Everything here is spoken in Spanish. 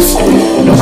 Los